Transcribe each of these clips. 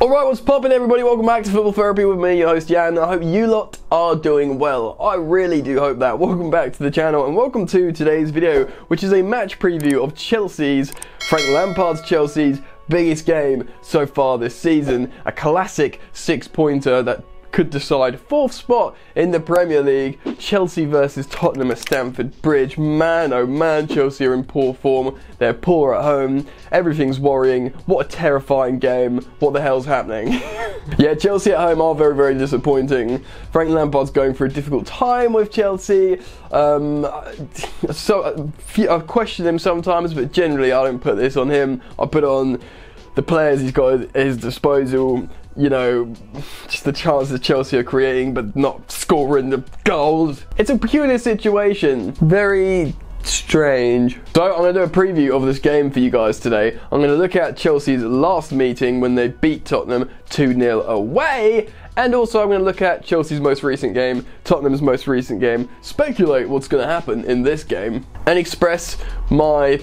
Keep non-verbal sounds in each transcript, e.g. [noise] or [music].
Alright, what's poppin' everybody? Welcome back to Football Therapy with me, your host Yan. I hope you lot are doing well. I really do hope that. Welcome back to the channel and welcome to today's video, which is a match preview of Chelsea's, Frank Lampard's Chelsea's biggest game so far this season. A classic six-pointer that could decide fourth spot in the Premier League. Chelsea versus Tottenham at Stamford Bridge. Man, oh man, Chelsea are in poor form. They're poor at home. Everything's worrying. What a terrifying game. What the hell's happening? [laughs] yeah, Chelsea at home are very, very disappointing. Frank Lampard's going through a difficult time with Chelsea. Um, [sighs] so I question him sometimes, but generally I don't put this on him. I put on the players he's got at his disposal you know, just the chances Chelsea are creating but not scoring the goals. It's a peculiar situation. Very strange. So I'm going to do a preview of this game for you guys today. I'm going to look at Chelsea's last meeting when they beat Tottenham 2-0 away and also I'm going to look at Chelsea's most recent game, Tottenham's most recent game, speculate what's going to happen in this game, and express my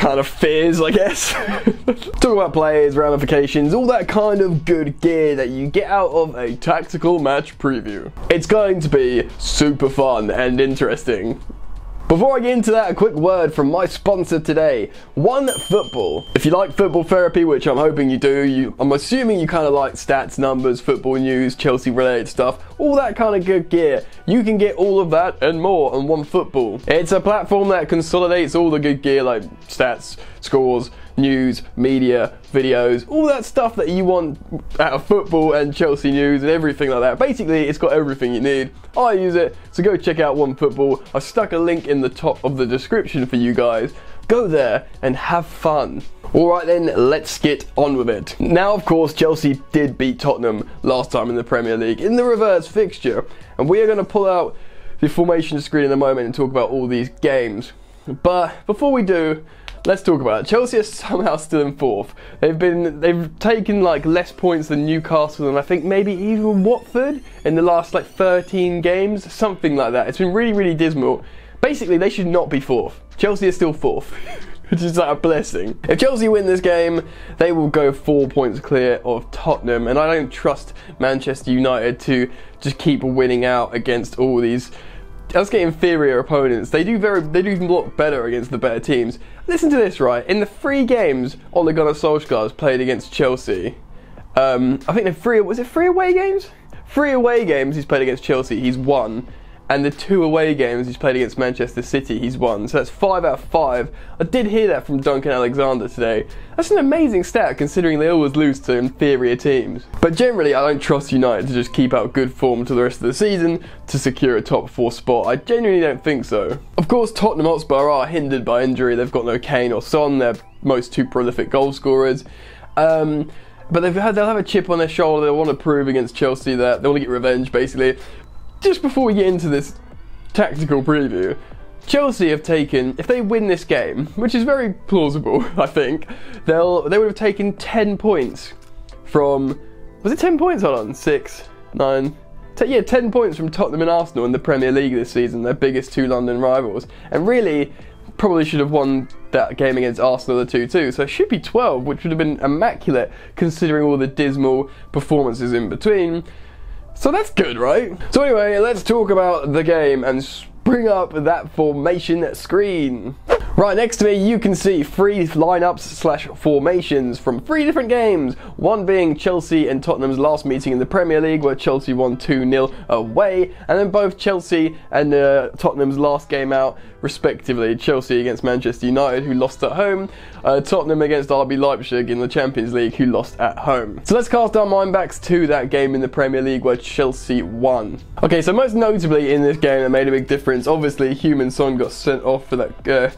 kind of fears, I guess. [laughs] Talk about players, ramifications, all that kind of good gear that you get out of a tactical match preview. It's going to be super fun and interesting. Before I get into that, a quick word from my sponsor today, One Football. If you like football therapy, which I'm hoping you do, you, I'm assuming you kind of like stats, numbers, football news, Chelsea related stuff, all that kind of good gear. You can get all of that and more on One Football. It's a platform that consolidates all the good gear like stats, scores, news, media, videos, all that stuff that you want out of football and Chelsea news and everything like that. Basically, it's got everything you need. I use it, so go check out One Football. I've stuck a link in the top of the description for you guys. Go there and have fun. Alright then, let's get on with it. Now, of course, Chelsea did beat Tottenham last time in the Premier League in the reverse fixture, and we are going to pull out the formation screen in a moment and talk about all these games. But before we do, let's talk about it. Chelsea are somehow still in fourth. They've been they've taken like less points than Newcastle and I think maybe even Watford in the last like 13 games, something like that. It's been really really dismal. Basically, they should not be fourth. Chelsea is still fourth. [laughs] which is like a blessing. If Chelsea win this game, they will go four points clear of Tottenham, and I don't trust Manchester United to just keep winning out against all these us get inferior opponents. They do very, they do lot better against the better teams. Listen to this, right? In the three games Ole Gunnar Solskjaer has played against Chelsea, um, I think the three was it three away games? Three away games he's played against Chelsea. He's won, and the two away games he's played against Manchester City, he's won. So that's five out of five. I did hear that from Duncan Alexander today. That's an amazing stat considering they always lose to inferior teams. But generally, I don't trust United to just keep out good form to the rest of the season to secure a top four spot. I genuinely don't think so. Of course, Tottenham Hotspur are hindered by injury. They've got no Kane or Son, their most two prolific goal scorers. Um, but they've had, they'll have a chip on their shoulder. They want to prove against Chelsea that they want to get revenge, basically just before we get into this tactical preview, Chelsea have taken, if they win this game, which is very plausible, [laughs] I think, they'll they would have taken 10 points from, was it 10 points? Hold on, 6, 9, yeah, 10 points from Tottenham and Arsenal in the Premier League this season, their biggest two London rivals. And really, probably should have won that game against Arsenal the 2-2. So it should be 12, which would have been immaculate considering all the dismal performances in between. So that's good, right? So anyway, let's talk about the game and bring up that formation screen. Right next to me you can see three lineups slash formations from three different games. One being Chelsea and Tottenham's last meeting in the Premier League where Chelsea won 2-0 away and then both Chelsea and uh, Tottenham's last game out respectively. Chelsea against Manchester United who lost at home, uh, Tottenham against RB Leipzig in the Champions League who lost at home. So let's cast our mind backs to that game in the Premier League where Chelsea won. Okay, so most notably in this game that made a big difference, obviously Heung-min Son got sent off for that uh,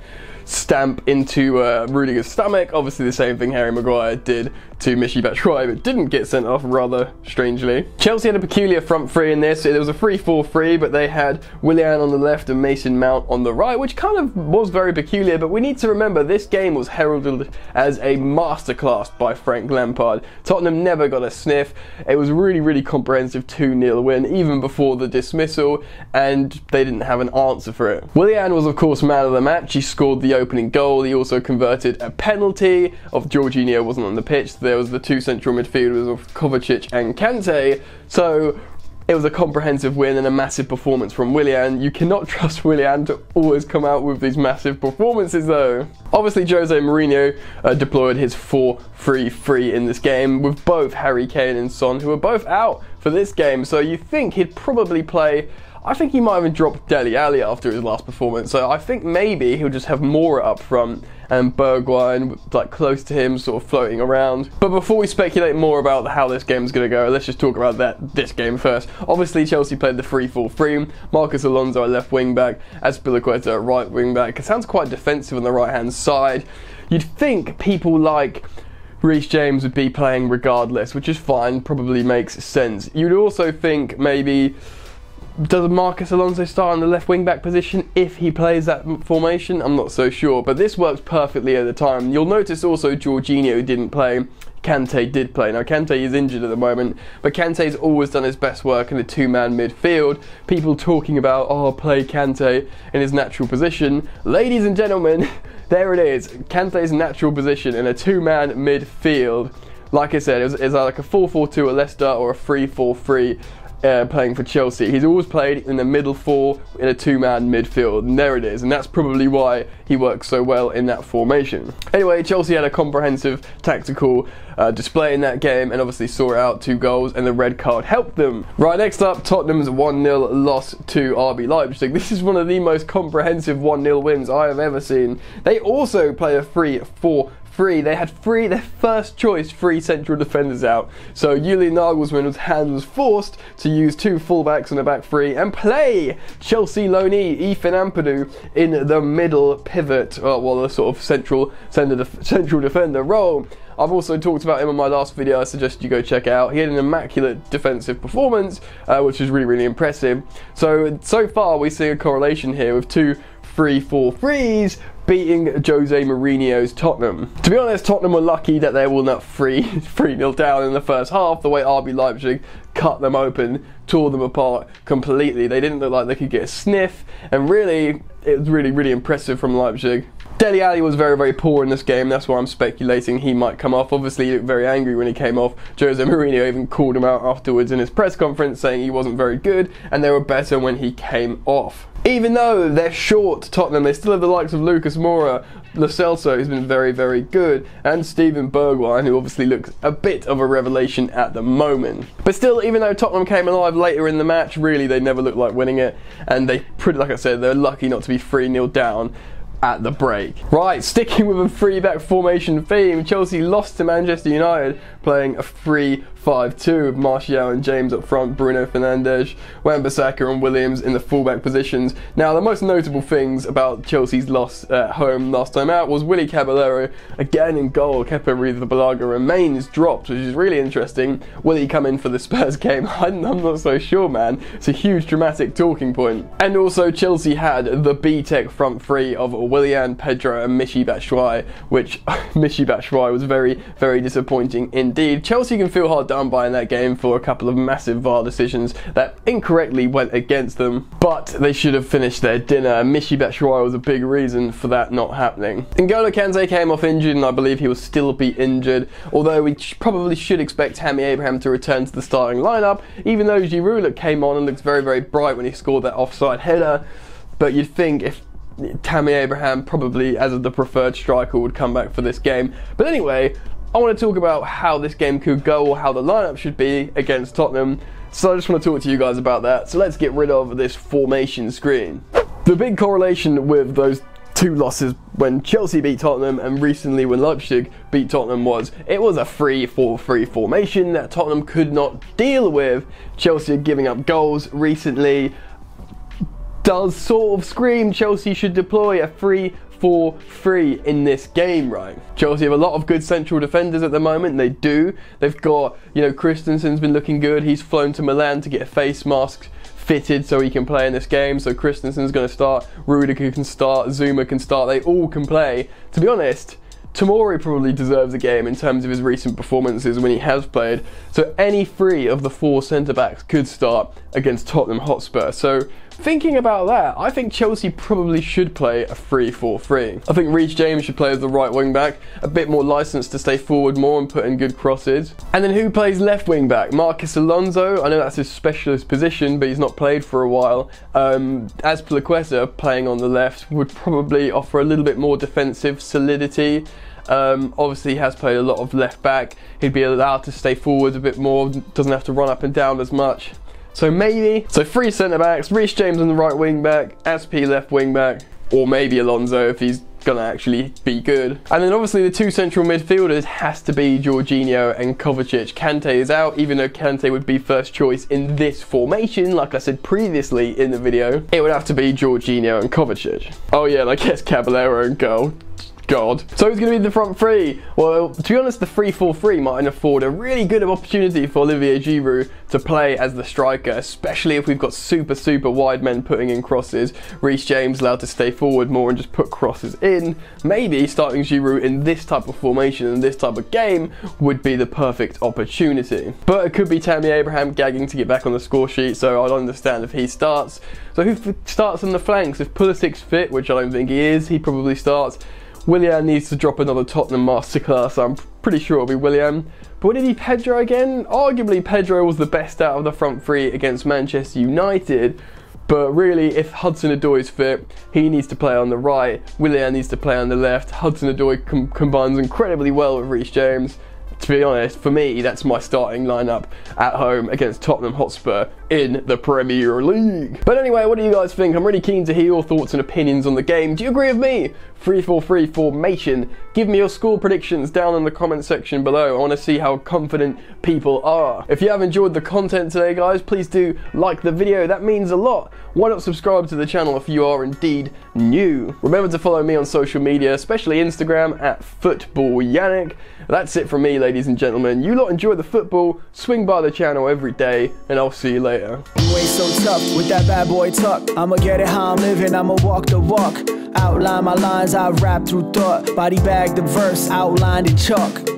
stamp into uh, Rudiger's stomach. Obviously, the same thing Harry Maguire did to Michy Batshuayi, but didn't get sent off, rather strangely. Chelsea had a peculiar front three in this. It was a 3-4-3, but they had Willian on the left and Mason Mount on the right, which kind of was very peculiar, but we need to remember this game was heralded as a masterclass by Frank Lampard. Tottenham never got a sniff. It was really, really comprehensive 2-0 win, even before the dismissal, and they didn't have an answer for it. Willian was, of course, man of the match. He scored the opening goal. He also converted a penalty of Jorginho wasn't on the pitch. There was the two central midfielders of Kovacic and Kante. So it was a comprehensive win and a massive performance from Willian. You cannot [laughs] trust Willian to always come out with these massive performances though. Obviously Jose Mourinho uh, deployed his 4-3-3 in this game with both Harry Kane and Son who are both out for this game so you think he'd probably play I think he might even drop Dele Alli after his last performance. So I think maybe he'll just have Moura up front and Bergwijn like close to him, sort of floating around. But before we speculate more about how this game's going to go, let's just talk about that this game first. Obviously, Chelsea played the 3-4-3. Marcos Alonso at left wing back, Azpilicueta at right wing back. It sounds quite defensive on the right hand side. You'd think people like Reece James would be playing regardless, which is fine, probably makes sense. You'd also think maybe does Marcus Alonso start in the left wing back position if he plays that formation? I'm not so sure, but this works perfectly at the time. You'll notice also Jorginho didn't play. Kante did play. Now Kante is injured at the moment, but Kante's always done his best work in a two-man midfield. People talking about, oh, play Kante in his natural position. Ladies and gentlemen, [laughs] there it is. Kante's natural position in a two-man midfield. Like I said, it was, like a 4-4-2 at Leicester or a 3-4-3 uh, playing for Chelsea. He's always played in the middle four in a two-man midfield, and there it is. And that's probably why he works so well in that formation. Anyway, Chelsea had a comprehensive tactical uh, display in that game, and obviously saw out two goals, and the red card helped them. Right, next up, Tottenham's 1-0 loss to RB Leipzig. This is one of the most comprehensive 1-0 wins I have ever seen. They also play a 3-4 three. They had three, their first choice, three central defenders out. So Julian Nagelsmann's hand was forced to use two fullbacks in the back three and play Chelsea loanee Ethan Ampadu in the middle pivot, uh, well, the sort of central central defender role. I've also talked about him in my last video. I suggest you go check out. He had an immaculate defensive performance, uh, which was really, really impressive. So, so far we see a correlation here with two 3-4-3s beating Jose Mourinho's Tottenham. To be honest, Tottenham were lucky that they were not 3 [laughs] 3 0 down in the first half, the way RB Leipzig cut them open, tore them apart completely. They didn't look like they could get a sniff, and really, it was really, really impressive from Leipzig. Dele Alli was very, very poor in this game. That's why I'm speculating he might come off. Obviously, he looked very angry when he came off. Jose Mourinho even called him out afterwards in his press conference, saying he wasn't very good and they were better when he came off. Even though they're short, Tottenham, they still have the likes of Lucas Moura, Lo Celso, who's been very, very good, and Steven Bergwijn, who obviously looks a bit of a revelation at the moment. But still, even though Tottenham came alive later in the match, really they never looked like winning it, and they pretty, like I said, they're lucky not to be 3 0 down at the break. Right, sticking with a three back formation theme, Chelsea lost to Manchester United playing a 3 5-2 with Martial and James up front, Bruno Fernandes, Wan-Bissaka and Williams in the fullback positions. Now, the most notable things about Chelsea's loss at home last time out was Willy Caballero again in goal. Kepa Arrizabalaga remains dropped, which is really interesting. Will he come in for the Spurs [laughs] game? I'm, [laughs] I'm not so sure, man. It's a huge dramatic talking point. And also, Chelsea had the B-Tech front three of Willian, Pedro and Michy Batshuayi, which [laughs] Michy Batshuayi was very, very disappointing indeed. Chelsea can feel hard done by in that game for a couple of massive VAR decisions that incorrectly went against them, but they should have finished their dinner, Michy Batshuayi was a big reason for that not happening. N'Golo Kante came off injured, and I believe he will still be injured, although we probably should expect Tammy Abraham to return to the starting lineup, even though Giroud came on and looks very, very bright when he scored that offside header, but you'd think if Tammy Abraham probably as the preferred striker would come back for this game. But anyway, I want to talk about how this game could go or how the lineup should be against Tottenham. So I just want to talk to you guys about that. So let's get rid of this formation screen. The big correlation with those two losses when Chelsea beat Tottenham and recently when Leipzig beat Tottenham was it was a 3-4-3 formation that Tottenham could not deal with. Chelsea giving up goals recently does sort of scream Chelsea should deploy a 3 4 3 in this game, right? Chelsea have a lot of good central defenders at the moment. They do. They've got, you know, Christensen's been looking good. He's flown to Milan to get a face mask fitted so he can play in this game. So Christensen's going to start. Rudiger can start. Zouma can start. They all can play. To be honest, Tomori probably deserves a game in terms of his recent performances when he has played. So any three of the four centre backs could start against Tottenham Hotspur. So thinking about that, I think Chelsea probably should play a 3-4-3. I think Reece James should play as the right wing back, a bit more licensed to stay forward more and put in good crosses. And then who plays left wing back? Marcos Alonso. I know that's his specialist position, but he's not played for a while. Um, Azpilicueta playing on the left would probably offer a little bit more defensive solidity. Um, obviously, he has played a lot of left back. He'd be allowed to stay forward a bit more, doesn't have to run up and down as much. So maybe, so three centre backs, Reece James on the right wing back, Asp left wing back, or maybe Alonso if he's gonna actually be good. And then obviously the two central midfielders has to be Jorginho and Kovacic. Kante is out, even though Kante would be first choice in this formation, like I said previously in the video, it would have to be Jorginho and Kovacic. Oh yeah, I guess Caballero and goal. God. So who's going to be the front three? Well, to be honest, the 3-4-3 might afford a really good opportunity for Olivier Giroud to play as the striker, especially if we've got super, super wide men putting in crosses. Reece James allowed to stay forward more and just put crosses in. Maybe starting Giroud in this type of formation and this type of game would be the perfect opportunity. But it could be Tammy Abraham gagging to get back on the score sheet, so I'd understand if he starts. So who starts on the flanks? If Pulisic's fit, which I don't think he is, he probably starts. Willian needs to drop another Tottenham masterclass. I'm pretty sure it'll be Willian. But would it be Pedro again? Arguably, Pedro was the best out of the front three against Manchester United. But really, if Hudson Odoi's fit, he needs to play on the right. Willian needs to play on the left. Hudson Odoi com combines incredibly well with Reece James to be honest, for me, that's my starting lineup at home against Tottenham Hotspur in the Premier League. But anyway, what do you guys think? I'm really keen to hear your thoughts and opinions on the game. Do you agree with me? 3-4-3 formation. Give me your score predictions down in the comment section below. I want to see how confident people are. If you have enjoyed the content today, guys, please do like the video. That means a lot. Why not subscribe to the channel if you are indeed new? Remember to follow me on social media, especially Instagram at FootballYannick. That's it from me, ladies and gentlemen. You lot enjoy the football, swing by the channel every day, and I'll see you later. You ain't so tough with that bad boy tuck. I'ma get it how I'm living, I'ma walk the walk. Outline my lines, I rap through thought. Body bag the verse, outlined in chalk.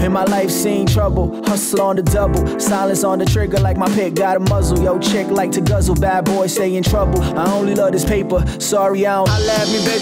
In my life, seen trouble, hustle on the double, silence on the trigger like my pick got a muzzle. Yo, chick like to guzzle, bad boy stay in trouble. I only love this paper, sorry I don't. I love me, baby.